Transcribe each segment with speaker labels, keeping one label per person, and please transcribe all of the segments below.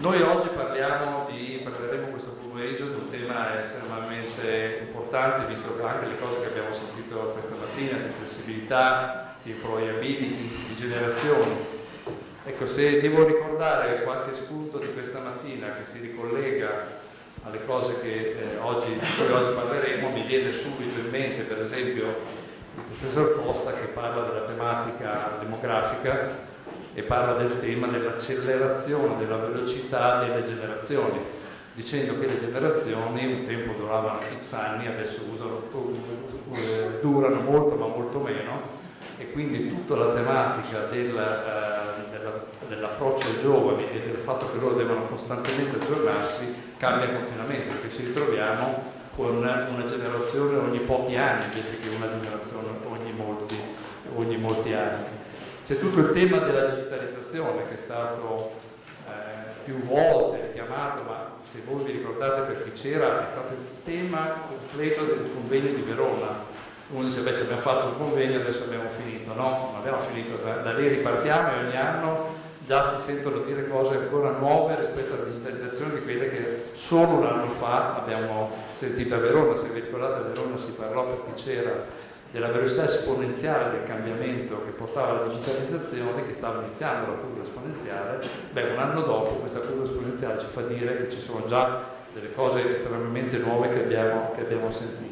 Speaker 1: Noi oggi parliamo di, parleremo questo pomeriggio di un tema estremamente importante, visto che anche le cose che abbiamo sentito questa mattina, di flessibilità, di employability, di generazioni. Ecco, se devo ricordare qualche spunto di questa mattina che si ricollega alle cose che, eh, oggi, di cui oggi parleremo, mi viene subito in mente per esempio il professor Costa che parla della tematica demografica e parla del tema dell'accelerazione, della velocità delle generazioni, dicendo che le generazioni un tempo duravano X anni, adesso usano, uh, durano molto ma molto meno e quindi tutta la tematica del, uh, della, dell'approccio ai giovani e del fatto che loro devono costantemente aggiornarsi cambia continuamente perché ci ritroviamo con una generazione ogni pochi anni invece che una generazione ogni molti, ogni molti anni. C'è tutto il tema della digitalizzazione che è stato eh, più volte richiamato, ma se voi vi ricordate per chi c'era, è stato il tema completo del convegno di Verona. Uno dice, beh, ci abbiamo fatto il convegno, adesso abbiamo finito. No, non abbiamo finito, da, da lì ripartiamo e ogni anno già si sentono dire cose ancora nuove rispetto alla digitalizzazione di quelle che solo un anno fa abbiamo sentito a Verona. Se vi ricordate a Verona si parlò per chi c'era della velocità esponenziale del cambiamento che portava alla digitalizzazione, che stava iniziando la curva esponenziale, beh, un anno dopo questa curva esponenziale ci fa dire che ci sono già delle cose estremamente nuove che abbiamo, che abbiamo sentito.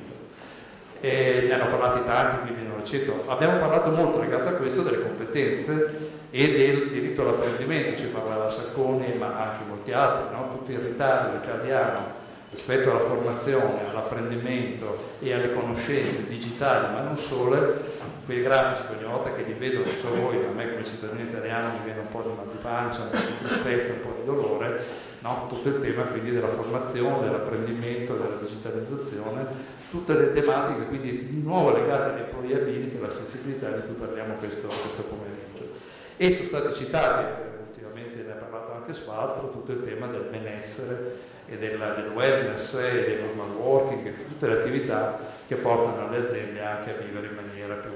Speaker 1: E ne hanno parlati tanti, quindi non lo cito. Abbiamo parlato molto legato a questo delle competenze e del diritto all'apprendimento, ci parlava Sacconi, ma anche molti altri, no? tutto il ritardo italiano rispetto alla formazione, all'apprendimento e alle conoscenze digitali, ma non solo, quei grafici ogni volta che li vedo, non so voi, ma a me come cittadino italiano mi viene un po' di mal di pancia, un po' di tristezza, un po' di dolore, no? tutto il tema quindi della formazione, dell'apprendimento, della digitalizzazione, tutte le tematiche quindi di nuovo legate all'employability e alla flessibilità di cui parliamo questo, questo pomeriggio. E sono stati citati, ultimamente ne ha parlato anche Spaltro, tutto il tema del benessere e della, del wellness e del smart working e tutte le attività che portano le aziende anche a vivere in maniera più,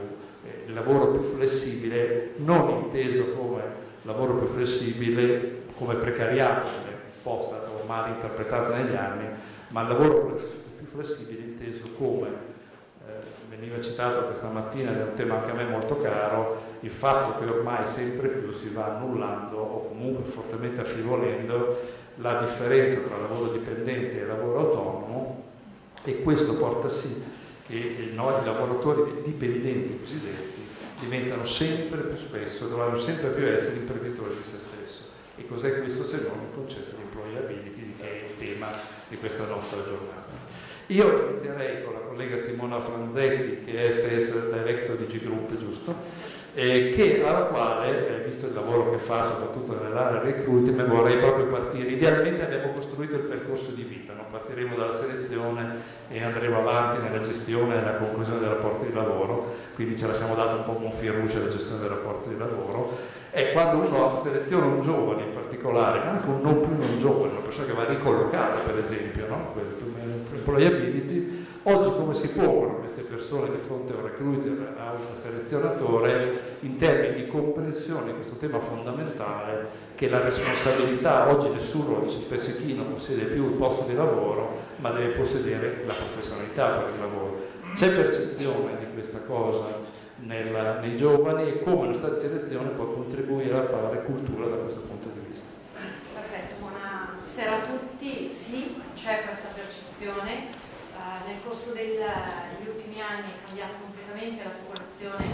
Speaker 1: eh, il lavoro più flessibile, non inteso come lavoro più flessibile come precariato, che un po' stato mal interpretato negli anni, ma il lavoro più flessibile inteso come eh, veniva citato questa mattina è un tema anche a me molto caro, il fatto che ormai sempre più si va annullando o comunque fortemente affievolendo la differenza tra lavoro dipendente e lavoro autonomo e questo porta sì che noi lavoratori dipendenti cosiddetti diventano sempre più spesso, dovranno sempre più essere imprenditori di se stesso. E cos'è questo se non il concetto di employability che è il tema di questa nostra giornata. Io inizierei con la collega Simona Franzetti che è SS Director di G Group, giusto? eh, che, alla quale, eh, visto il lavoro che fa soprattutto nell'area recruitment, vorrei proprio partire. Idealmente abbiamo costruito il percorso di vita, no? partiremo dalla selezione e andremo avanti nella gestione e nella conclusione dei rapporti di lavoro, quindi ce la siamo dato un po' fil rouge alla gestione dei rapporti di lavoro. E quando uno seleziona un giovane in particolare, anche un non più non giovane, una persona che va ricollocata per esempio, no? Employability, Oggi come si pongono queste persone di fronte a un recruiter, a un selezionatore, in termini di comprensione di questo tema fondamentale che la responsabilità, oggi nessuno dice spesso chi non possiede più il posto di lavoro, ma deve possedere la professionalità per il lavoro. C'è percezione di questa cosa nel, nei giovani e come lo stato selezione può contribuire a fare cultura da questo punto di vista.
Speaker 2: Perfetto, buonasera a tutti. Sì, c'è questa percezione eh, nel corso degli ultimi anni è cambiata completamente la popolazione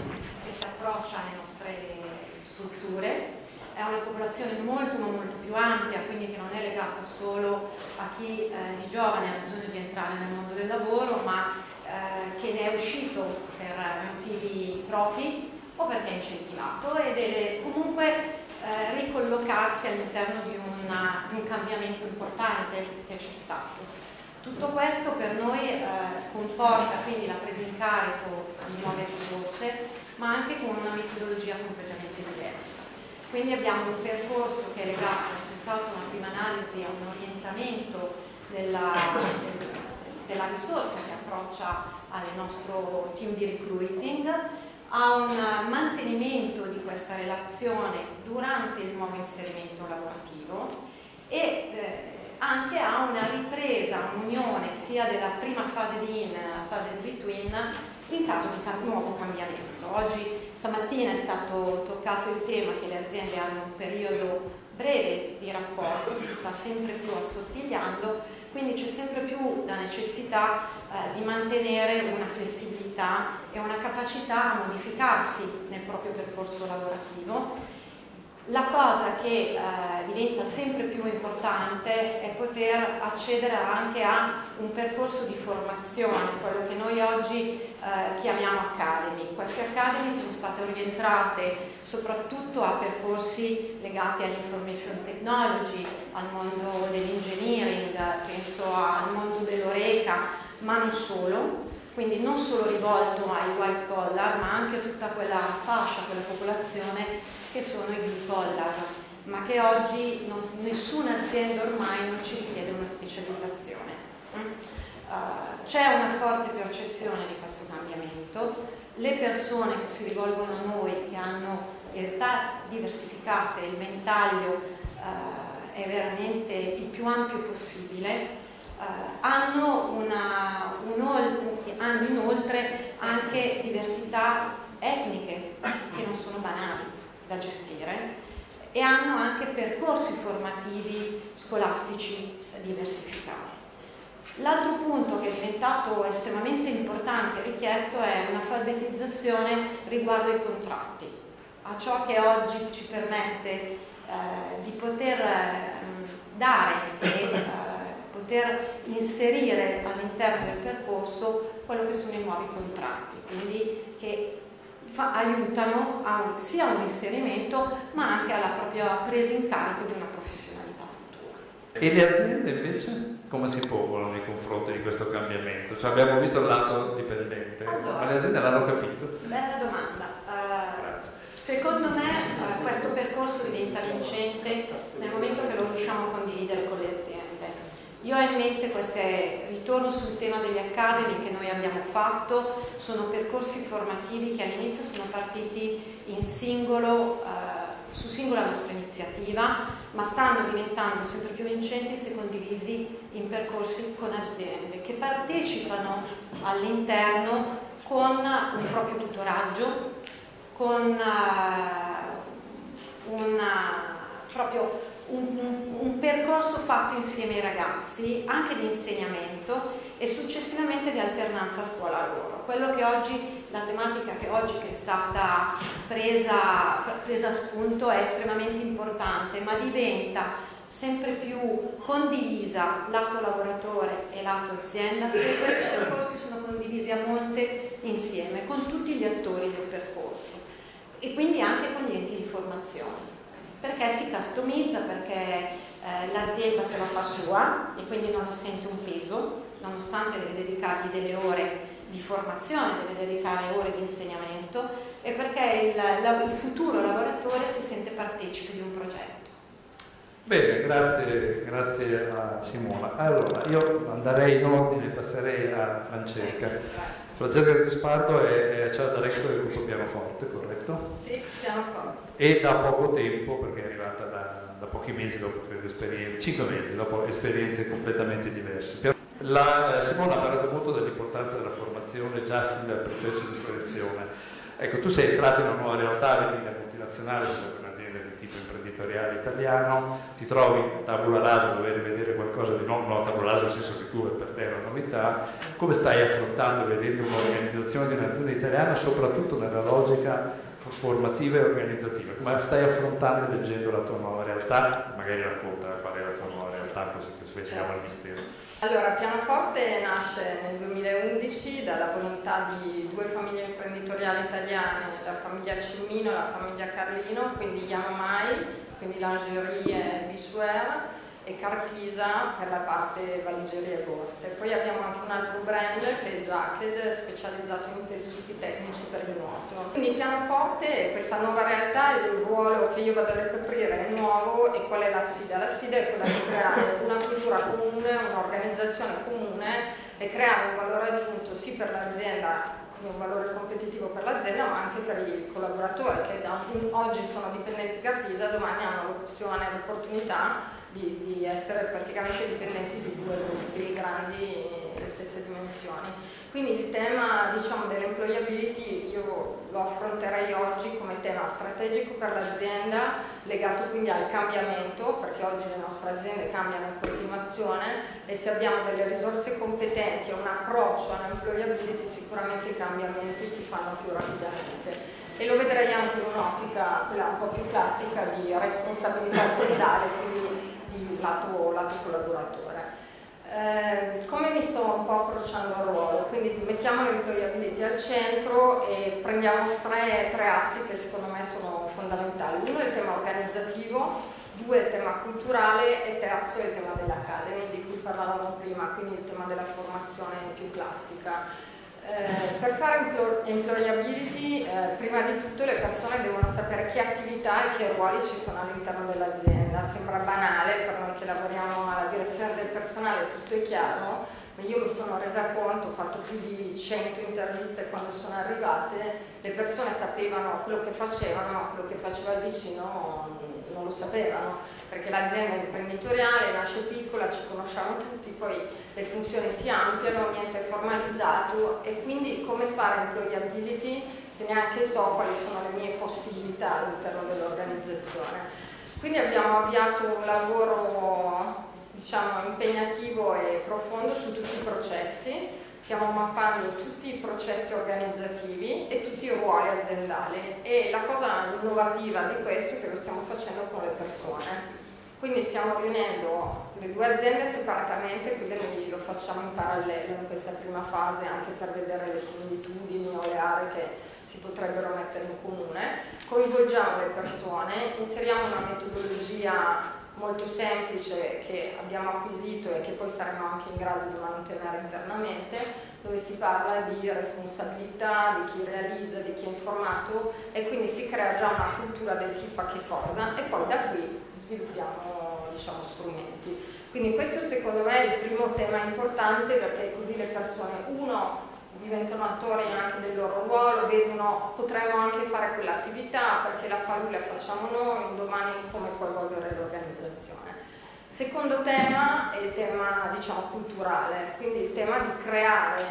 Speaker 2: che si approccia alle nostre strutture, è una popolazione molto ma molto più ampia, quindi che non è legata solo a chi eh, di giovane ha bisogno di entrare nel mondo del lavoro, ma eh, che ne è uscito per motivi propri o perché è incentivato e deve comunque eh, ricollocarsi all'interno di, di, un cambiamento importante che c'è stato. Tutto questo per noi eh, comporta quindi la presa in carico di nuove risorse, ma anche con una metodologia completamente diversa. Quindi abbiamo un percorso che è legato senz'altro a una prima analisi, a un orientamento della, della risorsa che approccia al nostro team di recruiting, a un mantenimento di questa relazione durante il nuovo inserimento lavorativo e eh, anche a una ripresa, un'unione sia della prima fase di in nella fase di between in caso di nuovo cambiamento. Oggi, stamattina è stato toccato il tema che le aziende hanno un periodo breve di rapporto, si sta sempre più assottigliando, quindi c'è sempre più la necessità eh, di mantenere una flessibilità e una capacità a modificarsi nel proprio percorso lavorativo la cosa che eh, diventa sempre più importante è poter accedere anche a un percorso di formazione, quello che noi oggi eh, chiamiamo academy. Queste academy sono state orientate soprattutto a percorsi legati all'information technology, al mondo dell'engineering, penso al mondo dell'oreca, ma non solo, quindi non solo rivolto ai white collar, ma anche a tutta quella fascia, quella popolazione che sono i blue collar, ma che oggi non, nessuna azienda ormai non ci richiede una specializzazione. Uh, c'è una forte percezione di questo cambiamento, le persone che si rivolgono a noi, che hanno età diversificate, il ventaglio uh, è veramente il più ampio possibile, uh, hanno, una, un, hanno inoltre anche diversità etniche che non sono banali da gestire e hanno anche percorsi formativi scolastici diversificati. L'altro punto che è diventato estremamente importante e richiesto è un'alfabetizzazione riguardo ai contratti, a ciò che oggi ci permette eh, di poter eh, dare e eh, poter inserire all'interno del percorso quello che sono i nuovi contratti, quindi che fa, aiutano a, sia a un inserimento ma anche alla propria presa in carico di una professionalità futura.
Speaker 1: E le aziende invece come si pongono nei confronti di questo cambiamento? Cioè abbiamo visto il lato dipendente, allora, ma le aziende l'hanno capito?
Speaker 2: Bella domanda. Uh, secondo me uh, questo percorso diventa vincente nel momento che lo riusciamo a condividere con le aziende. Io ho in mente questo ritorno sul tema degli academy che noi abbiamo fatto, sono percorsi formativi che all'inizio sono partiti in singolo, eh, su singola nostra iniziativa, ma stanno diventando sempre più vincenti se condivisi in percorsi con aziende che partecipano all'interno con un proprio tutoraggio, con uh, una, proprio un, un, percorso fatto insieme ai ragazzi, anche di insegnamento e successivamente di alternanza scuola-lavoro. Quello che oggi, la tematica che oggi che è stata presa, presa a spunto è estremamente importante, ma diventa sempre più condivisa lato lavoratore e lato azienda se questi percorsi sono condivisi a monte insieme con tutti gli attori del percorso e quindi anche con gli enti di formazione perché si customizza, perché eh, l'azienda se la fa sua e quindi non sente un peso, nonostante deve dedicargli delle ore di formazione, deve dedicare ore di insegnamento e perché il, il futuro lavoratore si sente partecipe di un progetto.
Speaker 1: Bene, grazie, grazie a Simona. Allora, io andrei in ordine, passerei a Francesca. Francesca Crispardo è, è Child Director del gruppo Pianoforte, corretto?
Speaker 2: Sì, Pianoforte.
Speaker 1: E da poco tempo, perché è arrivata da, da pochi mesi dopo esperienze, 5 mesi dopo esperienze completamente diverse. La, eh, Simona ha parlato molto dell'importanza della formazione già sin dal processo di selezione. Ecco, tu sei entrato in una nuova realtà, quindi da multinazionale, imprenditoriale italiano, ti trovi tabula rasa, dovevi vedere qualcosa di nuovo, no, tabula rasa nel senso che tu per te è una novità, come stai affrontando, vedendo un'organizzazione di un'azienda italiana, soprattutto nella logica formativa e organizzativa, come stai affrontando leggendo la tua nuova realtà, magari racconta qual è la tua nuova realtà, così che sveliamo il mistero.
Speaker 2: Allora, Pianoforte nasce nel 2011 dalla volontà di due famiglie imprenditoriali italiane, la famiglia Cimmino e la famiglia Carlino, quindi Yamamai, quindi lingerie e Bissuera, e Carpisa per la parte valigerie e borse. Poi abbiamo anche un altro brand che è Jacket, specializzato in tessuti tecnici per il nuoto. Quindi pianoforte, questa nuova realtà e il ruolo che io vado a ricoprire è nuovo e qual è la sfida? La sfida è quella di creare una cultura comune, un'organizzazione comune e creare un valore aggiunto sì per l'azienda
Speaker 3: quindi un valore competitivo per l'azienda ma anche per i collaboratori che da, oggi sono dipendenti Carpisa, domani hanno l'opzione, l'opportunità di, di, essere praticamente dipendenti di due gruppi grandi le stesse dimensioni. Quindi il tema diciamo, dell'employability io lo affronterei oggi come tema strategico per l'azienda, legato quindi al cambiamento, perché oggi le nostre aziende cambiano in continuazione e se abbiamo delle risorse competenti e un approccio all'employability sicuramente i cambiamenti si fanno più rapidamente. E lo vedrei anche in un'ottica, quella un po' più classica di responsabilità aziendale, quindi di lato, lato collaboratore. Eh, come mi sto un po' approcciando al ruolo? Quindi mettiamo l'employability al centro e prendiamo tre, tre assi che secondo me sono fondamentali. Uno è il tema organizzativo, due è il tema culturale e terzo è il tema dell'academy di cui parlavamo prima, quindi il tema della formazione più classica. Eh, per fare employability, eh, prima di tutto le persone devono sapere che attività e che ruoli ci sono all'interno dell'azienda. Sembra banale per noi che lavoriamo alla direzione del personale, tutto è chiaro, ma io mi sono resa conto, ho fatto più di 100 interviste quando sono arrivate, le persone sapevano quello che facevano, ma quello che faceva il vicino non lo sapevano perché l'azienda imprenditoriale, nasce piccola, ci conosciamo tutti, poi le funzioni si ampliano, niente è formalizzato e quindi come fare employability se neanche so quali sono le mie possibilità all'interno dell'organizzazione. Quindi abbiamo avviato un lavoro diciamo, impegnativo e profondo su tutti i processi, stiamo mappando tutti i processi organizzativi e tutti i ruoli aziendali e la cosa innovativa di questo è che lo stiamo facendo con le persone. Quindi stiamo riunendo le due aziende separatamente, quindi lo facciamo in parallelo in questa prima fase anche per vedere le similitudini o le aree che si potrebbero mettere in comune. Coinvolgiamo le persone, inseriamo una metodologia molto semplice che abbiamo acquisito e che poi saremo anche in grado di mantenere internamente, dove si parla di responsabilità, di chi realizza, di chi è informato e quindi si crea già una cultura del chi fa che cosa e poi da qui sviluppiamo diciamo, strumenti. Quindi questo secondo me è il primo tema importante perché così le persone, uno, diventano attori anche del loro ruolo, vedono, potremmo anche fare quell'attività perché la fa lui, la facciamo noi, domani come può evolvere l'organizzazione. Secondo tema è il tema diciamo, culturale, quindi il tema di creare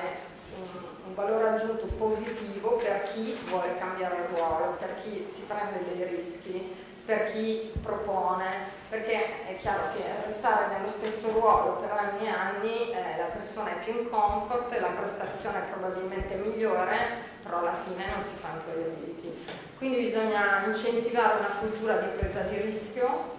Speaker 3: un, un valore aggiunto positivo per chi vuole cambiare ruolo, per chi si prende dei rischi, per chi propone, perché è chiaro che restare nello stesso ruolo per anni e anni eh, la persona è più in comfort, la prestazione è probabilmente migliore, però alla fine non si fa employability. Quindi bisogna incentivare una cultura di presa di rischio,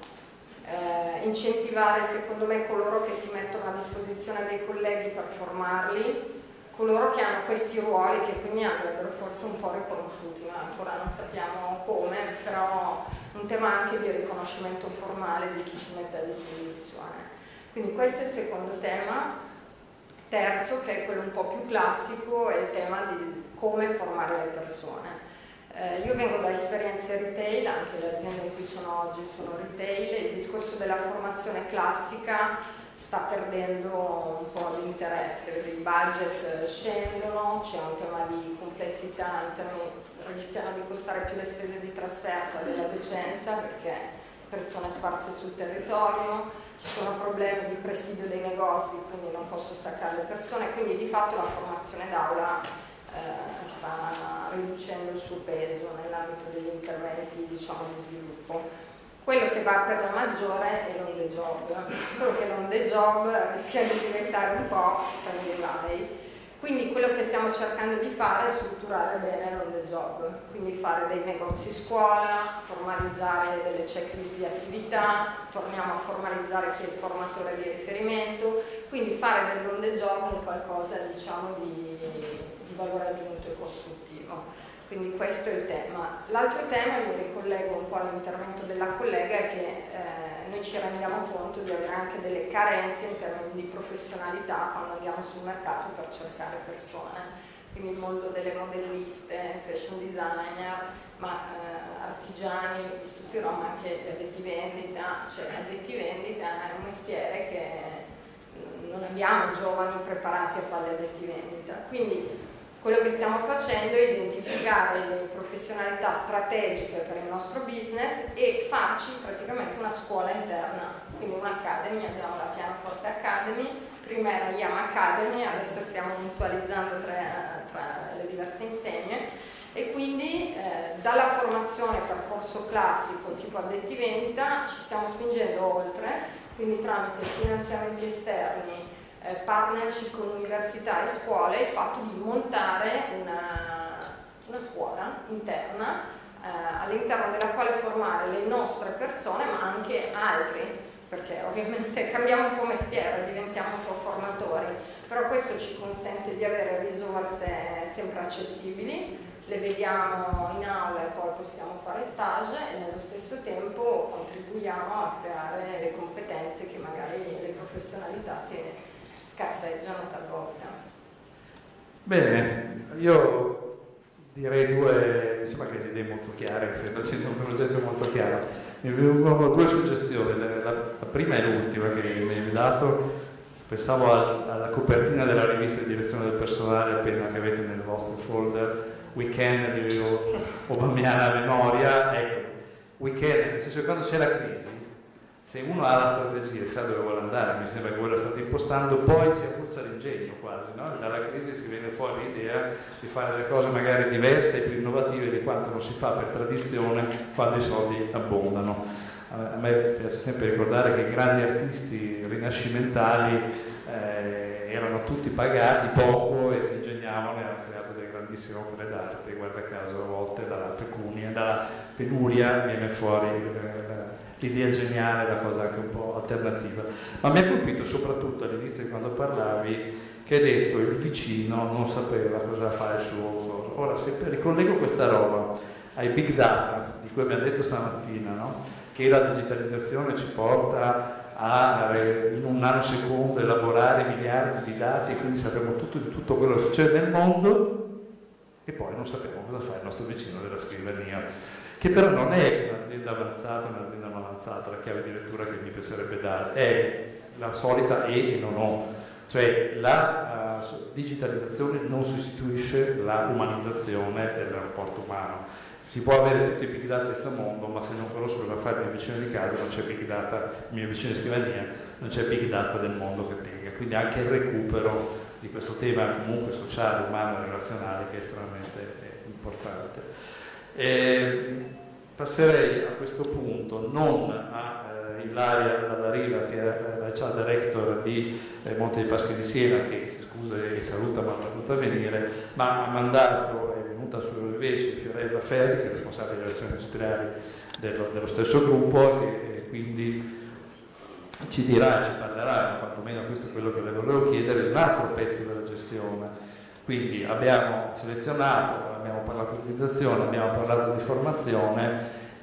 Speaker 3: eh, incentivare secondo me coloro che si mettono a disposizione dei colleghi per formarli, coloro che hanno questi ruoli che quindi andrebbero forse un po' riconosciuti, ma ancora non sappiamo come, però un tema anche di riconoscimento formale di chi si mette a disposizione. Quindi questo è il secondo tema. Terzo, che è quello un po' più classico, è il tema di come formare le persone. Eh, io vengo da esperienze retail, anche le aziende in cui sono oggi sono retail, il discorso della formazione classica sta perdendo un po' l'interesse, i budget scendono, c'è un tema di complessità in termini rischiano di costare più le spese di trasferta della decenza perché persone sparse sul territorio, ci sono problemi di presidio dei negozi, quindi non posso staccare le persone, quindi di fatto la formazione d'aula eh, sta riducendo il suo peso nell'ambito degli interventi diciamo, di sviluppo. Quello che va per la maggiore è l'on the job, solo che l'on the job rischia di diventare un po' prendi vai quindi quello che stiamo cercando di fare è strutturare bene l'on the job, quindi fare dei negozi scuola, formalizzare delle checklist di attività, torniamo a formalizzare chi è il formatore di riferimento, quindi fare dell'on the job un qualcosa diciamo, di, di valore aggiunto e costruttivo. Quindi questo è il tema. L'altro tema, mi ricollego un po' all'intervento della collega, è che eh, noi ci rendiamo conto di avere anche delle carenze in termini di professionalità quando andiamo sul mercato per cercare persone. Quindi il mondo delle modelliste, fashion designer, ma eh, artigiani, mi stupirò, ma anche gli addetti vendita, cioè addetti vendita è un mestiere che mm, non abbiamo giovani preparati a fare gli addetti vendita. Quindi Quello che stiamo facendo è identificare le professionalità strategiche per il nostro business e farci praticamente una scuola interna, quindi un'academy, abbiamo la Pianoforte Academy, prima era IAM Academy, adesso stiamo mutualizzando tra, tra le diverse insegne. E quindi eh, dalla formazione percorso classico tipo addetti vendita ci stiamo spingendo oltre, quindi tramite finanziamenti esterni, eh, partnership con università e scuole, il fatto di montare una, una scuola interna eh, all'interno della quale formare le nostre persone ma anche altri perché ovviamente cambiamo un po' mestiere, diventiamo un po' formatori, però questo ci consente di avere risorse sempre accessibili, le vediamo in aula e poi possiamo fare stage e nello stesso tempo contribuiamo a creare le competenze che magari le professionalità che scarseggiano talvolta.
Speaker 1: Bene, io direi due, insomma che le idee molto chiare, stai facendo un progetto molto chiaro. Mi vengono due suggestioni, la, la, prima è l'ultima che mi hai dato, pensavo al, alla copertina della rivista di direzione del personale appena che avete nel vostro folder, weekend di Obamiana memoria, ecco, weekend, nel senso che quando c'è la crisi se uno ha la strategia e sa dove vuole andare, mi sembra che voi la state impostando, poi si accuzza l'ingegno quasi, no? dalla crisi si viene fuori l'idea di fare delle cose magari diverse e più innovative di quanto non si fa per tradizione quando i soldi abbondano. A me piace sempre ricordare che i grandi artisti rinascimentali eh, erano tutti pagati poco e si ingegnavano e hanno creato delle grandissime opere d'arte, guarda caso a volte dalla pecunia, dalla penuria viene fuori eh, l'idea geniale, la cosa anche un po' alternativa. Ma mi ha colpito soprattutto all'inizio quando parlavi che hai detto il vicino non sapeva cosa fa il suo Ora, se ricollego questa roba ai big data di cui abbiamo detto stamattina, no? che la digitalizzazione ci porta a in un nanosecondo elaborare miliardi di dati e quindi sappiamo tutto di tutto quello che succede nel mondo e poi non sappiamo cosa fa il nostro vicino della scrivania che però non è un'azienda avanzata, un'azienda avanzata, la chiave di lettura che mi piacerebbe dare, è la solita E e non O, cioè la uh, digitalizzazione non sostituisce la umanizzazione del rapporto umano. Si può avere tutti i big data di questo mondo, ma se non conosco cosa fa il mio vicino di casa, non c'è big data, il mio vicino di scrivania, non c'è big data del mondo che tenga. Quindi anche il recupero di questo tema comunque sociale, umano e relazionale che è estremamente eh, importante. Eh, passerei a questo punto non a eh, Ilaria Ladariva, che è la child director di eh, Monte dei Paschi di Siena, che si scusa e saluta ma non è venuta a venire, ma ha mandato, è venuta su invece Fiorella Ferri, che è responsabile delle relazioni industriali dello, dello stesso gruppo, e, e quindi ci dirà, ci parlerà, quantomeno questo è quello che le volevo chiedere, un altro pezzo della gestione quindi abbiamo selezionato, abbiamo parlato di utilizzazione, abbiamo parlato di formazione,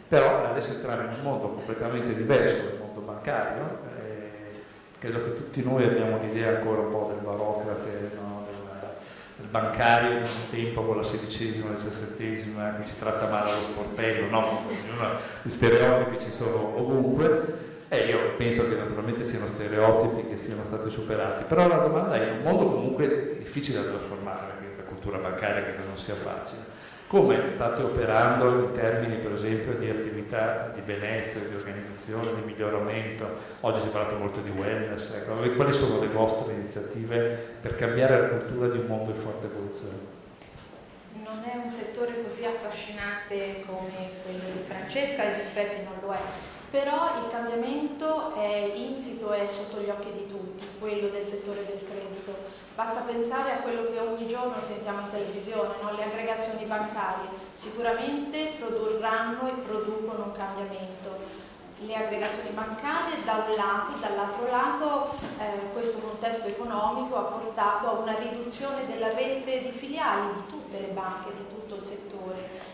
Speaker 1: però adesso entriamo in un mondo completamente diverso, il mondo bancario. Eh, credo che tutti noi abbiamo l'idea ancora un po' del barocrate, no? del, del, bancario di un tempo con la sedicesima, la diciassettesima, che ci tratta male allo sportello, no? Gli stereotipi ci sono ovunque. Eh, io penso che naturalmente siano stereotipi che siano stati superati, però la domanda è un mondo comunque difficile da trasformare, la cultura bancaria che non sia facile. Come state operando in termini per esempio di attività di benessere, di organizzazione, di miglioramento? Oggi si è parlato molto di wellness, ecco. quali sono le vostre iniziative per cambiare la cultura di un mondo in forte evoluzione?
Speaker 4: Non è un settore così affascinante come quello di Francesca, in effetti non lo è però il cambiamento è insito e sotto gli occhi di tutti, quello del settore del credito. Basta pensare a quello che ogni giorno sentiamo in televisione, no? le aggregazioni bancarie sicuramente produrranno e producono un cambiamento. Le aggregazioni bancarie da un lato, dall'altro lato eh, questo contesto economico ha portato a una riduzione della rete di filiali di tutte le banche, di tutto il settore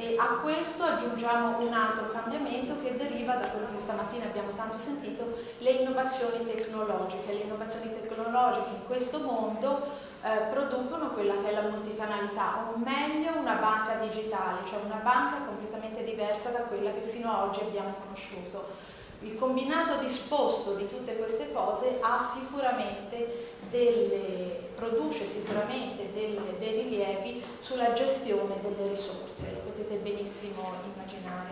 Speaker 4: e a questo aggiungiamo un altro cambiamento che deriva da quello che stamattina abbiamo tanto sentito, le innovazioni tecnologiche. Le innovazioni tecnologiche in questo mondo eh, producono quella che è la multicanalità, o meglio una banca digitale, cioè una banca completamente diversa da quella che fino ad oggi abbiamo conosciuto. Il combinato disposto di tutte queste cose ha sicuramente delle produce sicuramente delle, dei rilievi sulla gestione delle risorse, lo potete benissimo immaginare.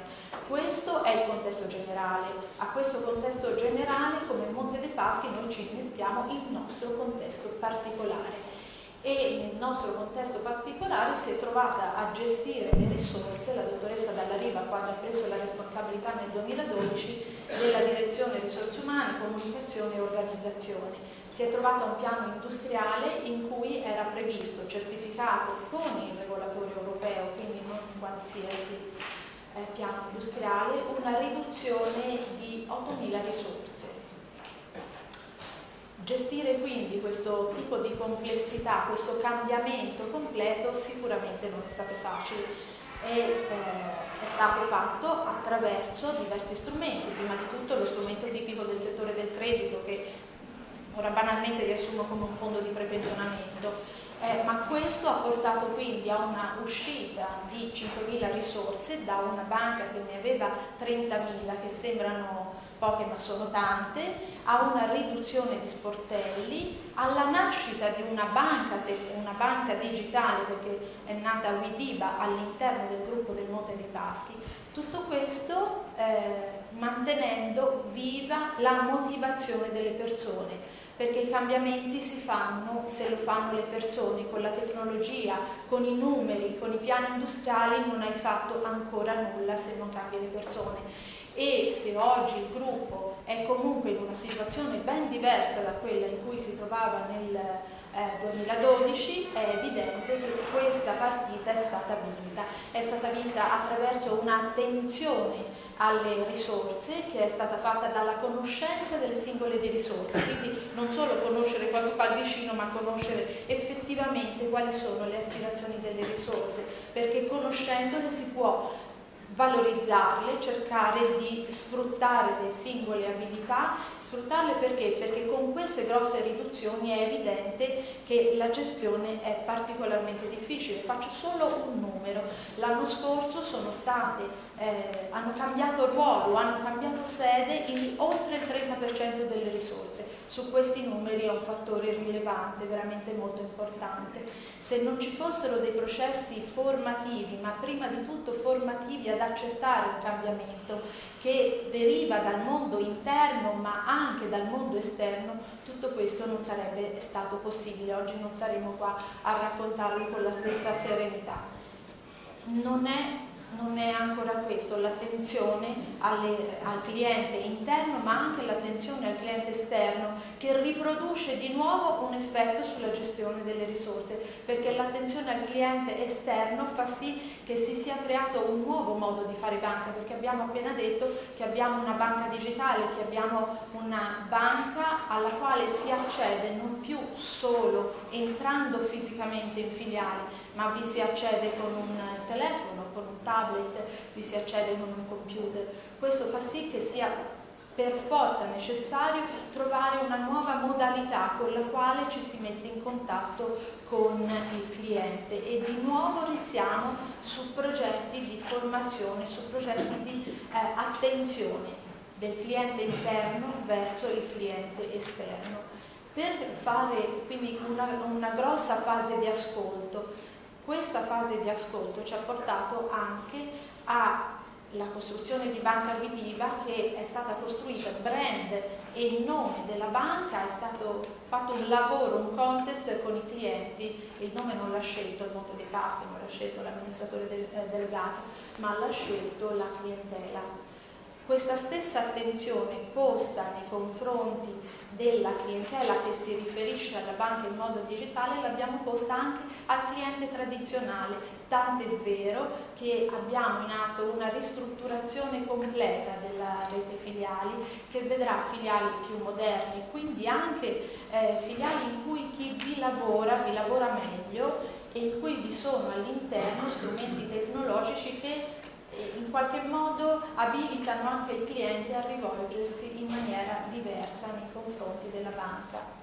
Speaker 4: Questo è il contesto generale, a questo contesto generale come Monte dei Paschi noi ci innestiamo il nostro contesto particolare e nel nostro contesto particolare si è trovata a gestire le risorse la dottoressa Dallariva quando ha preso la responsabilità nel 2012 della direzione risorse umane, comunicazione e organizzazione. Si è trovata un piano industriale in cui era previsto, certificato con il regolatore europeo, quindi non qualsiasi eh, piano industriale, una riduzione di 8.000 risorse. Gestire quindi questo tipo di complessità, questo cambiamento completo sicuramente non è stato facile e eh, è stato fatto attraverso diversi strumenti, prima di tutto lo strumento tipico del settore del credito che ora banalmente riassumo come un fondo di prepensionamento, eh, ma questo ha portato quindi a una uscita di 5.000 risorse da una banca che ne aveva 30.000 che sembrano poche ma sono tante, a una riduzione di sportelli, alla nascita di una banca, una banca digitale perché è nata Widiba all'interno del gruppo del Monte dei Paschi, tutto questo eh, mantenendo viva la motivazione delle persone perché i cambiamenti si fanno se lo fanno le persone, con la tecnologia, con i numeri, con i piani industriali non hai fatto ancora nulla se non cambi le persone. E se oggi il gruppo è comunque in una situazione ben diversa da quella in cui si trovava nel 2012 è evidente che questa partita è stata vinta, è stata vinta attraverso un'attenzione alle risorse che è stata fatta dalla conoscenza delle singole di risorse, quindi non solo conoscere cosa fa il vicino ma conoscere effettivamente quali sono le aspirazioni delle risorse, perché conoscendole si può valorizzarle, cercare di sfruttare le singole abilità, sfruttarle perché? Perché con queste grosse riduzioni è evidente che la gestione è particolarmente difficile. Faccio solo un numero. L'anno scorso sono state eh, hanno cambiato ruolo, hanno cambiato sede in oltre il 30% delle risorse. Su questi numeri è un fattore rilevante, veramente molto importante. Se non ci fossero dei processi formativi, ma prima di tutto formativi ad accettare un cambiamento che deriva dal mondo interno ma anche dal mondo esterno, tutto questo non sarebbe stato possibile. Oggi non saremo qua a raccontarlo con la stessa serenità. Non è non è ancora questo, l'attenzione al cliente interno ma anche l'attenzione al cliente esterno che riproduce di nuovo un effetto sulla gestione delle risorse perché l'attenzione al cliente esterno fa sì che si sia creato un nuovo modo di fare banca perché abbiamo appena detto che abbiamo una banca digitale, che abbiamo una banca alla quale si accede non più solo entrando fisicamente in filiali ma vi si accede con un telefono, con un tablet, vi si accede con un computer. Questo fa sì che sia per forza necessario trovare una nuova modalità con la quale ci si mette in contatto con il cliente e di nuovo risiamo su progetti di formazione, su progetti di eh, attenzione del cliente interno verso il cliente esterno. Per fare quindi una, una grossa fase di ascolto, questa fase di ascolto ci ha portato anche alla costruzione di Banca Guidiva che è stata costruita brand e nome della banca, è stato fatto un lavoro, un contest con i clienti, il nome non l'ha scelto il Monte dei Paschi, non l'ha scelto l'amministratore del, eh, delegato, ma l'ha scelto la clientela. Questa stessa attenzione posta nei confronti della clientela che si riferisce alla banca in modo digitale l'abbiamo posta anche al cliente tradizionale, tant'è vero che abbiamo in atto una ristrutturazione completa della rete filiali che vedrà filiali più moderni, quindi anche eh, filiali in cui chi vi lavora vi lavora meglio e in cui vi sono all'interno strumenti tecnologici che in qualche modo abilitano anche il cliente a rivolgersi in diversa nei confronti della banca.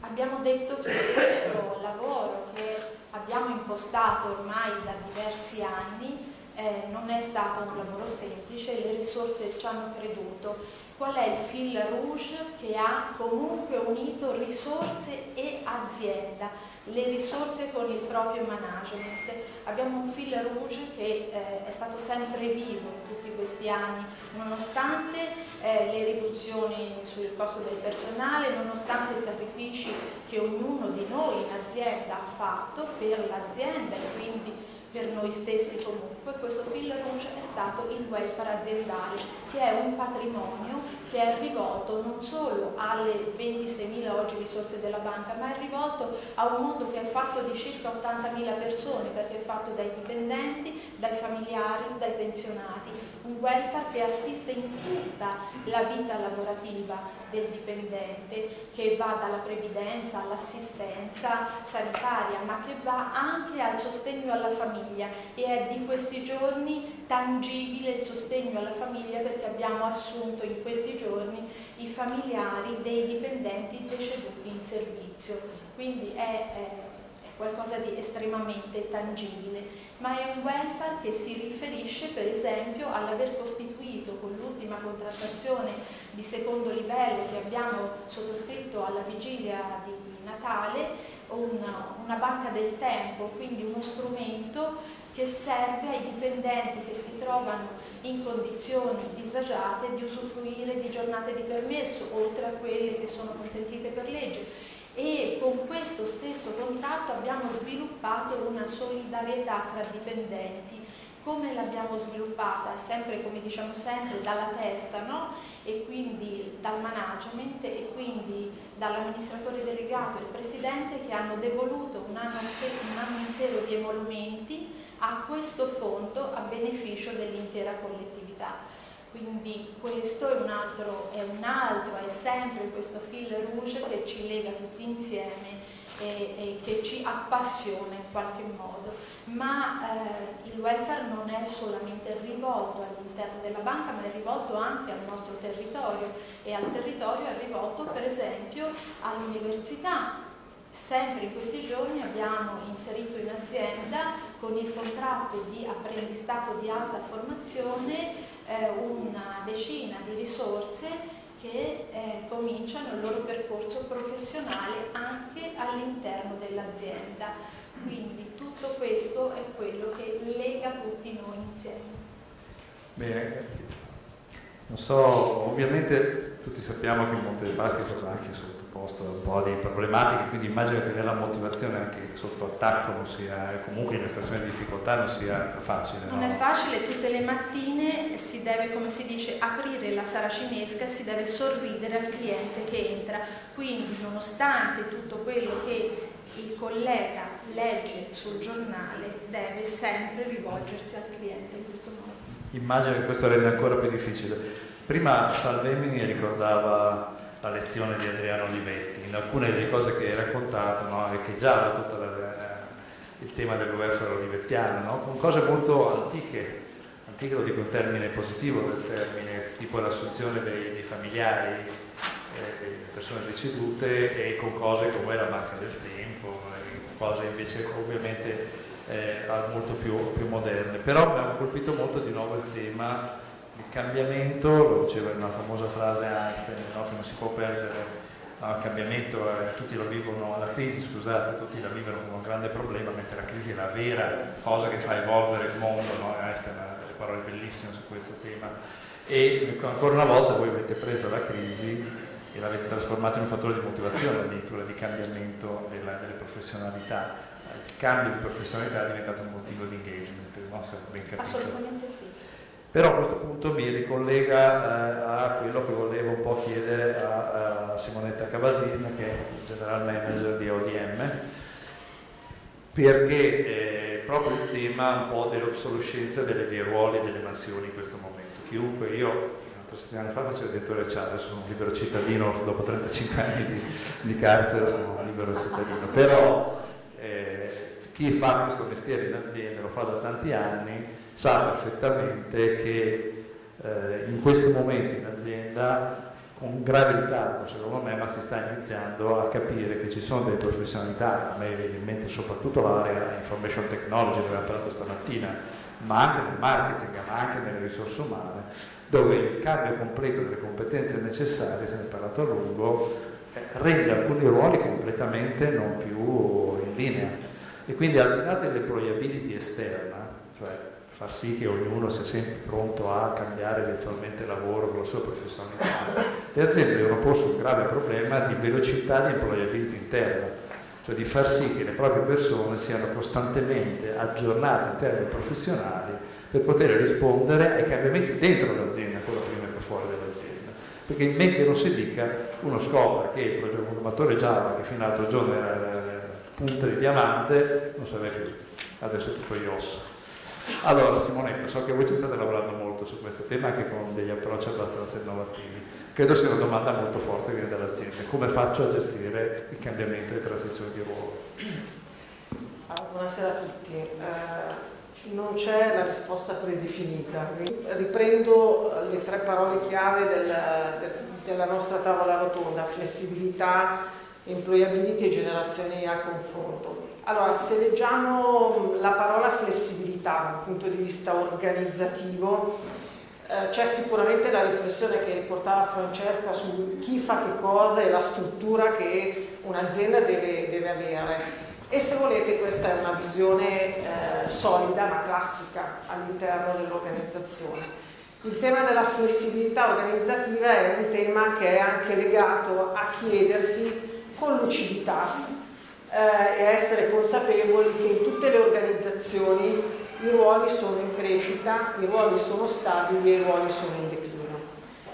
Speaker 4: Abbiamo detto che questo lavoro che abbiamo impostato ormai da diversi anni eh, non è stato un lavoro semplice, le risorse ci hanno creduto. Qual è il fil rouge che ha comunque unito risorse e azienda? Le risorse con il proprio management. Abbiamo un fil rouge che eh, è stato sempre vivo questi anni, nonostante eh, le riduzioni sul costo del personale, nonostante i sacrifici che ognuno di noi in azienda ha fatto per l'azienda e quindi per noi stessi comunque, questo fil rouge è stato il welfare aziendale, che è un patrimonio che è rivolto non solo alle 26.000 oggi risorse della banca, ma è rivolto a un mondo che è fatto di circa 80.000 persone, perché è fatto dai dipendenti, dai familiari, dai pensionati, un welfare che assiste in tutta la vita lavorativa del dipendente, che va dalla previdenza all'assistenza sanitaria, ma che va anche al sostegno alla famiglia. E è di questi giorni tangibile il sostegno alla famiglia perché abbiamo assunto in questi giorni i familiari dei dipendenti deceduti in servizio, quindi è, è, è qualcosa di estremamente tangibile ma è un welfare che si riferisce per esempio all'aver costituito con l'ultima contrattazione di secondo livello che abbiamo sottoscritto alla vigilia di Natale una, una banca del tempo, quindi uno strumento che serve ai dipendenti che si trovano in condizioni disagiate di usufruire di giornate di permesso, oltre a quelle che sono consentite per legge e con questo stesso contratto abbiamo sviluppato una solidarietà tra dipendenti. Come l'abbiamo sviluppata? Sempre, come diciamo sempre, dalla testa, no? E quindi dal management e quindi dall'amministratore delegato e il presidente che hanno devoluto un anno, un anno intero di emolumenti a questo fondo a beneficio dell'intera collettività. Quindi questo è un, altro, è un altro, è sempre questo fil rouge che ci lega tutti insieme e, e che ci appassiona in qualche modo. Ma eh, il welfare non è solamente rivolto all'interno della banca, ma è rivolto anche al nostro territorio e al territorio è rivolto per esempio all'università, Sempre in questi giorni abbiamo inserito in azienda con il contratto di apprendistato di alta formazione eh, una decina di risorse che eh, cominciano il loro percorso professionale anche all'interno dell'azienda. Quindi tutto questo è quello che lega tutti noi insieme.
Speaker 1: Bene, non so, ovviamente tutti sappiamo che Monte dei Paschi è anche sotto a un po' di problematiche, quindi immagino che nella motivazione anche sotto attacco non sia, comunque in una situazione di difficoltà non sia facile.
Speaker 4: Non
Speaker 1: no?
Speaker 4: è facile, tutte le mattine si deve, come si dice, aprire la saracinesca, si deve sorridere al cliente che entra, quindi nonostante tutto quello che il collega legge sul giornale deve sempre rivolgersi al cliente in questo modo.
Speaker 1: Immagino che questo renda ancora più difficile. Prima Salvemini ricordava la lezione di Adriano Olivetti. In alcune delle cose che hai raccontato no, e che già era tutto il tema del welfare olivettiano, no, con cose molto antiche, antiche lo dico in termine positivo del termine, tipo l'assunzione dei, dei familiari, eh, delle persone decedute e con cose come la banca del tempo, cose invece ovviamente eh, molto più, più moderne. Però mi ha colpito molto di nuovo il tema il cambiamento, lo diceva in una famosa frase Einstein, no? che non si può perdere no, il cambiamento, eh, tutti lo vivono, la crisi scusate, tutti la vivono come un grande problema, mentre la crisi è la vera cosa che fa evolvere il mondo, no? Einstein ha delle parole bellissime su questo tema. E ancora una volta voi avete preso la crisi e l'avete trasformata in un fattore di motivazione, addirittura di cambiamento della, delle professionalità. Il cambio di professionalità è diventato un motivo di engagement, no?
Speaker 4: Assolutamente sì.
Speaker 1: Però a questo punto mi ricollega eh, a quello che volevo un po' chiedere a, a Simonetta Cavasin, che è il general manager di ODM, perché eh, proprio il tema un po' dell'obsolescenza dei ruoli e delle mansioni in questo momento. Chiunque io un'altra settimana fa facevo il direttore Ciara, sono un libero cittadino, dopo 35 anni di, di carcere sono un libero cittadino, però eh, chi fa questo mestiere in azienda, lo fa da tanti anni, sa perfettamente che eh, in questo momento in azienda con grave ritardo secondo me, ma si sta iniziando a capire che ci sono delle professionalità, a me viene in mente soprattutto l'area information technology, dove abbiamo parlato stamattina, ma anche nel marketing, ma anche nelle risorse umane, dove il cambio completo delle competenze necessarie, se ne è parlato a lungo, eh, rende alcuni ruoli completamente non più in linea. E quindi al di là dell'employability esterna, cioè far sì che ognuno sia sempre pronto a cambiare eventualmente lavoro con la sua professionalità. Le aziende devono porsi un grave problema di velocità di employability interna, cioè di far sì che le proprie persone siano costantemente aggiornate in termini professionali per poter rispondere ai cambiamenti dentro l'azienda, quello prima che fuori dall'azienda. Perché in men che non si dica, uno scopre che il programmatore Java, che fino all'altro giorno era punta di diamante, non serve più, adesso è tutto IOS. Allora Simonetta, so che voi ci state lavorando molto su questo tema anche con degli approcci abbastanza innovativi. Credo sia una domanda molto forte che viene dall'azienda. Come faccio a gestire il cambiamento e le transizioni di ruolo?
Speaker 5: Allora, buonasera a tutti. Eh, non c'è la risposta predefinita. Riprendo le tre parole chiave del, del, della nostra tavola rotonda, flessibilità, employability e generazioni a confronto. Allora, se leggiamo la parola flessibilità dal punto di vista organizzativo, eh, c'è sicuramente la riflessione che riportava Francesca su chi fa che cosa e la struttura che un'azienda deve, deve avere. E se volete questa è una visione eh, solida ma classica all'interno dell'organizzazione. Il tema della flessibilità organizzativa è un tema che è anche legato a chiedersi con lucidità eh, e essere consapevoli che in tutte le organizzazioni i ruoli sono in crescita, i ruoli sono stabili e i ruoli sono in declino.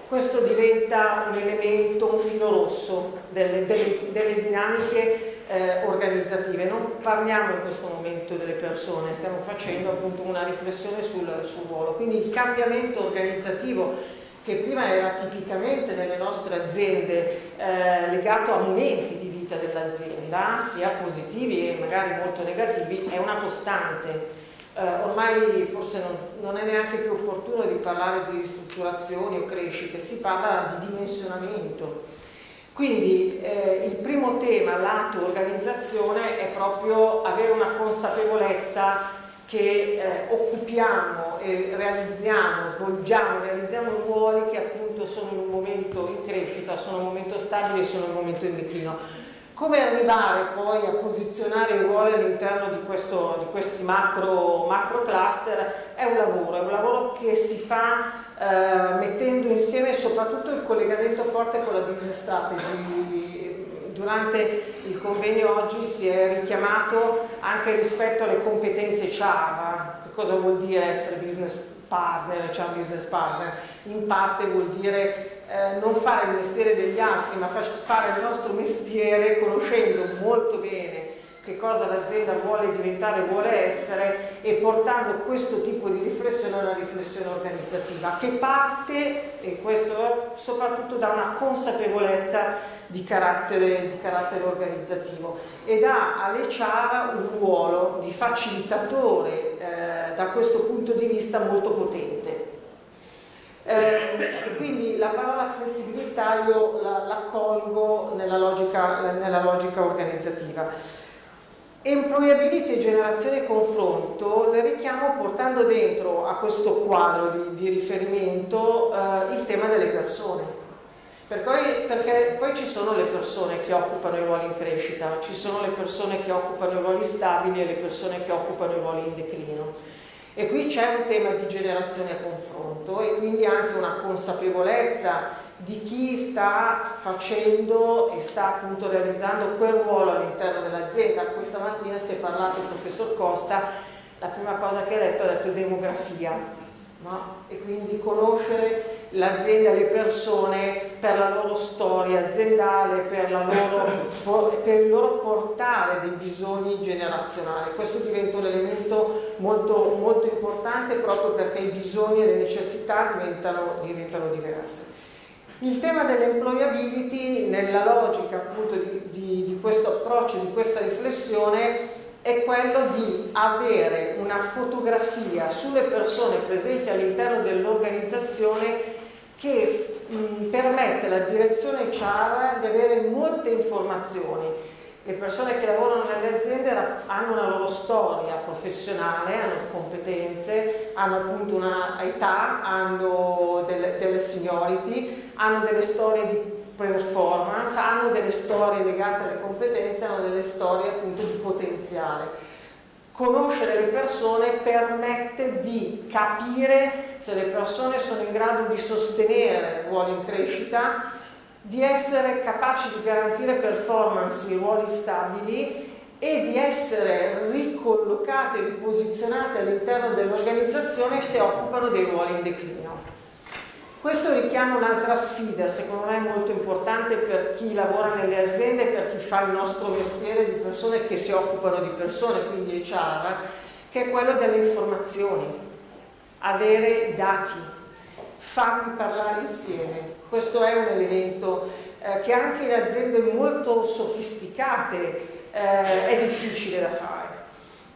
Speaker 5: Questo diventa un elemento, un filo rosso delle, delle, delle dinamiche eh, organizzative. Non parliamo in questo momento delle persone, stiamo facendo appunto una riflessione sul, sul ruolo. Quindi il cambiamento organizzativo che prima era tipicamente nelle nostre aziende eh, legato a momenti di vita dell'azienda, sia positivi e magari molto negativi, è una costante. Eh, ormai forse non, non, è neanche più opportuno di parlare di ristrutturazioni o crescite, si parla di dimensionamento. Quindi eh, il primo tema, lato organizzazione, è proprio avere una consapevolezza che eh, occupiamo e realizziamo, svolgiamo, realizziamo ruoli che appunto sono in un momento in crescita, sono in un momento stabile e sono in un momento in declino. Come arrivare poi a posizionare i ruoli all'interno di, di, questi macro, macro, cluster è un lavoro, è un lavoro che si fa eh, mettendo insieme soprattutto il collegamento forte con la business strategy. Durante il convegno oggi si è richiamato anche rispetto alle competenze CHAR, che cosa vuol dire essere business partner, cioè business partner? In parte vuol dire eh, non fare il mestiere degli altri, ma fare il nostro mestiere conoscendo molto bene che cosa l'azienda vuole diventare, vuole essere e portando questo tipo di riflessione a una riflessione organizzativa che parte, e questo soprattutto da una consapevolezza di carattere, di carattere organizzativo e dà alle CHAR un ruolo di facilitatore eh, da questo punto di vista molto potente. Eh, e quindi la parola flessibilità io la, la colgo nella logica, nella logica organizzativa. Employability, generazione e confronto le richiamo portando dentro a questo quadro di, di riferimento eh, il tema delle persone. Perché, perché poi ci sono le persone che occupano i ruoli in crescita, ci sono le persone che occupano i ruoli stabili e le persone che occupano i ruoli in declino. E qui c'è un tema di generazione a confronto e quindi anche una consapevolezza di chi sta facendo e sta appunto realizzando quel ruolo all'interno dell'azienda. Questa mattina si è parlato il professor Costa, la prima cosa che ha detto ha detto demografia no? e quindi conoscere l'azienda, le persone per la loro storia aziendale, per, loro, per, il loro portare dei bisogni generazionali. Questo diventa un elemento molto, molto importante proprio perché i bisogni e le necessità diventano, diventano diverse. Il tema dell'employability nella logica appunto di, di, di questo approccio, di questa riflessione è quello di avere una fotografia sulle persone presenti all'interno dell'organizzazione che mh, permette alla direzione HR di avere molte informazioni. Le persone che lavorano nelle aziende hanno una loro storia professionale, hanno competenze, hanno appunto una età, hanno delle, delle seniority, hanno delle storie di performance, hanno delle storie legate alle competenze, hanno delle storie appunto di potenziale. Conoscere le persone permette di capire se le persone sono in grado di sostenere ruoli in crescita, di essere capaci di garantire performance in ruoli stabili e di essere ricollocate, riposizionate all'interno dell'organizzazione se occupano dei ruoli in declino. Questo richiama un'altra sfida, secondo me molto importante per chi lavora nelle aziende, per chi fa il nostro mestiere di persone che si occupano di persone, quindi HR, che è quello delle informazioni, avere i dati, farli parlare insieme. Questo è un elemento eh, che anche in aziende molto sofisticate eh, è difficile da fare.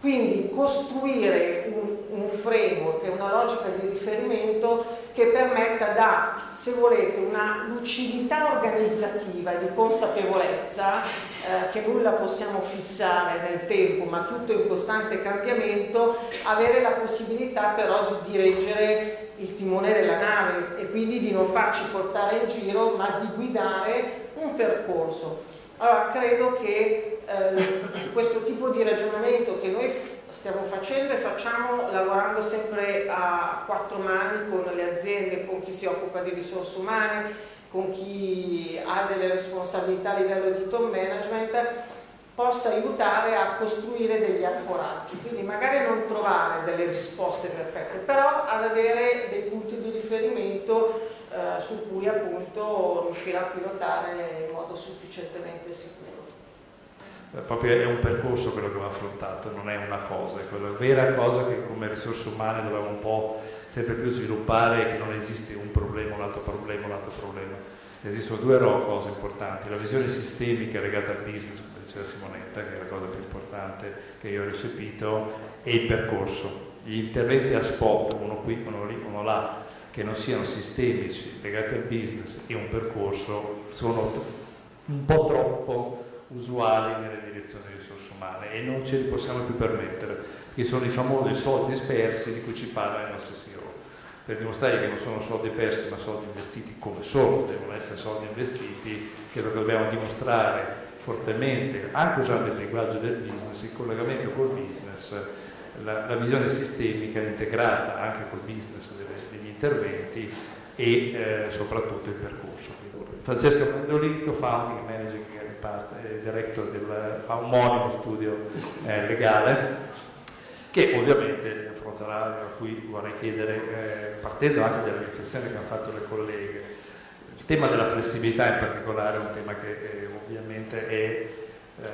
Speaker 5: Quindi costruire un, un framework e una logica di riferimento che permetta da, se volete, una lucidità organizzativa e di consapevolezza eh, che nulla possiamo fissare nel tempo ma tutto in costante cambiamento, avere la possibilità però di reggere il timone della nave e quindi di non farci portare in giro ma di guidare un percorso. Allora credo che eh, questo tipo di ragionamento che noi stiamo facendo e facciamo lavorando sempre a quattro mani con le aziende, con chi si occupa di risorse umane, con chi ha delle responsabilità a livello di top management, possa aiutare a costruire degli ancoraggi, quindi magari non trovare delle risposte perfette, però ad avere dei punti di riferimento eh, su cui appunto riuscire a pilotare in modo sufficientemente sicuro.
Speaker 1: Eh, proprio è un percorso quello che va affrontato, non è una cosa, è quella vera cosa che come risorse umane dobbiamo un po' sempre più sviluppare, che non esiste un problema, un altro problema, un altro problema. Esistono due cose importanti, la visione sistemica legata al business, diceva Simonetta, che è la cosa più importante che io ho recepito, e il percorso. Gli interventi a spot, uno qui, uno lì, uno là, che non siano sistemici, legati al business e un percorso, sono un po' troppo usuali nelle direzioni di risorse umane e non ce li possiamo più permettere, che sono i famosi soldi dispersi di cui ci parla il nostro CEO, per dimostrare che non sono soldi persi ma soldi investiti come sono, devono essere soldi investiti, che lo dobbiamo dimostrare fortemente, anche usando il linguaggio del business, il collegamento col business, la, la visione sistemica integrata anche col business delle, degli interventi e eh, soprattutto il percorso. Francesco Brandolito, founding managing parte, director del, omonimo studio eh, legale che ovviamente affronterà, a cui vorrei chiedere, eh, partendo anche dalle riflessioni che hanno fatto le colleghe, tema della flessibilità in particolare è un tema che eh, ovviamente è eh,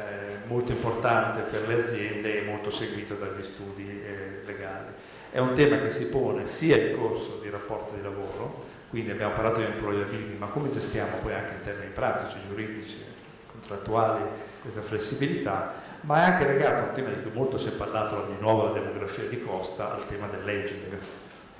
Speaker 1: molto importante per le aziende e molto seguito dagli studi eh, legali. È un tema che si pone sia in corso di rapporto di lavoro, quindi abbiamo parlato di employability, ma come gestiamo poi anche in termini pratici, giuridici, contrattuali questa flessibilità, ma è anche legato a un tema di cui molto si è parlato di nuovo la demografia di costa, al tema dell'aging.